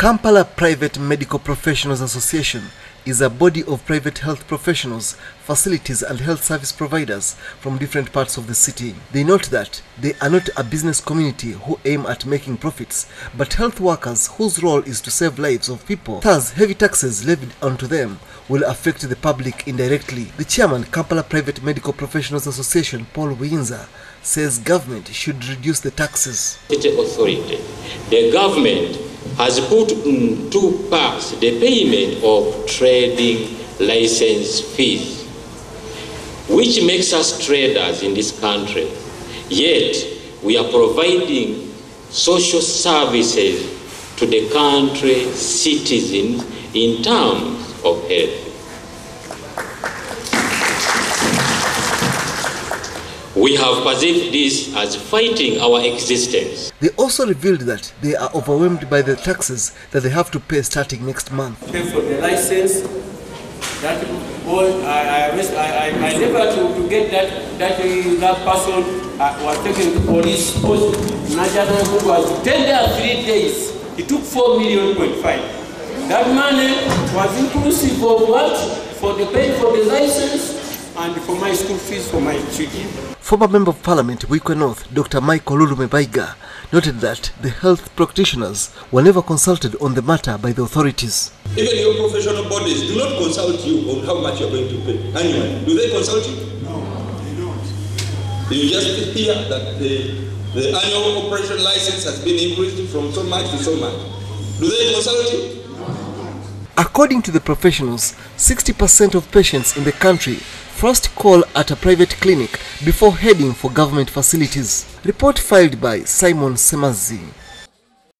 Kampala Private Medical Professionals Association is a body of private health professionals, facilities and health service providers from different parts of the city. They note that they are not a business community who aim at making profits, but health workers whose role is to save lives of people. Thus, heavy taxes levied onto them will affect the public indirectly. The chairman, Kampala Private Medical Professionals Association, Paul Winza, says government should reduce the taxes. Authority, the government has put in two parts the payment of trading license fees, which makes us traders in this country. Yet, we are providing social services to the country citizens in terms of health. We have perceived this as fighting our existence. They also revealed that they are overwhelmed by the taxes that they have to pay starting next month. pay for the license. That boy, I, I, I, I, I never to, to get that, that, uh, that person uh, was taken to police post. Najana who was ten there three days. He took four million point five. That money was inclusive of what? For the pay for the license and for my school fees for my children. Former Member of Parliament Buikwe North, Dr. Michael Lulume Bayigga, noted that the health practitioners were never consulted on the matter by the authorities. Even your professional bodies do not consult you on how much you're going to pay annually. Do they consult you? No, they don't. You just hear that the, the annual operation license has been increased from so much to so much. Do they consult you? No. According to the professionals, 60% of patients in the country first call at a private clinic before heading for government facilities. Report filed by Simon Semazi.